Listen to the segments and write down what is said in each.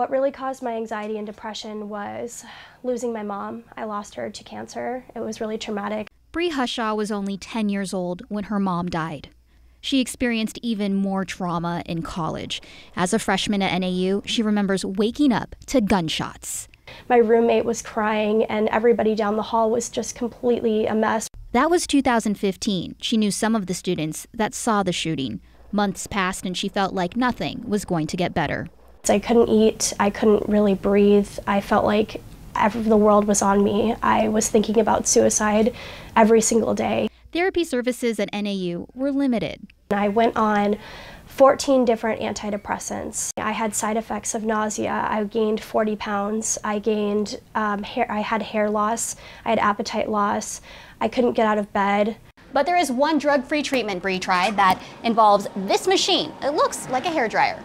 what really caused my anxiety and depression was losing my mom. I lost her to cancer. It was really traumatic. Bree Hushaw was only 10 years old when her mom died. She experienced even more trauma in college. As a freshman at NAU, she remembers waking up to gunshots. My roommate was crying, and everybody down the hall was just completely a mess. That was 2015. She knew some of the students that saw the shooting. Months passed, and she felt like nothing was going to get better. I couldn't eat, I couldn't really breathe. I felt like every, the world was on me. I was thinking about suicide every single day. Therapy services at NAU were limited. I went on 14 different antidepressants. I had side effects of nausea. I gained 40 pounds. I gained um, hair. I had hair loss. I had appetite loss. I couldn't get out of bed. But there is one drug-free treatment Bree tried that involves this machine. It looks like a hair dryer.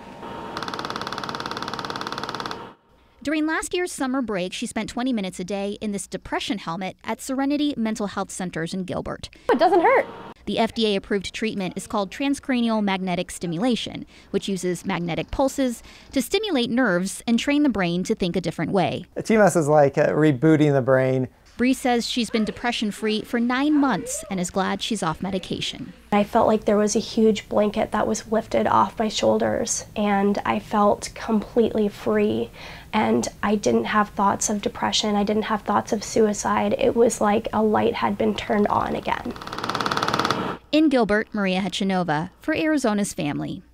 During last year's summer break, she spent 20 minutes a day in this depression helmet at Serenity Mental Health Centers in Gilbert. It doesn't hurt. The FDA approved treatment is called transcranial magnetic stimulation, which uses magnetic pulses to stimulate nerves and train the brain to think a different way. TMS is like uh, rebooting the brain. Bree says she's been depression free for nine months and is glad she's off medication. I felt like there was a huge blanket that was lifted off my shoulders, and I felt completely free. And I didn't have thoughts of depression, I didn't have thoughts of suicide. It was like a light had been turned on again. In Gilbert, Maria Hechanova for Arizona's Family.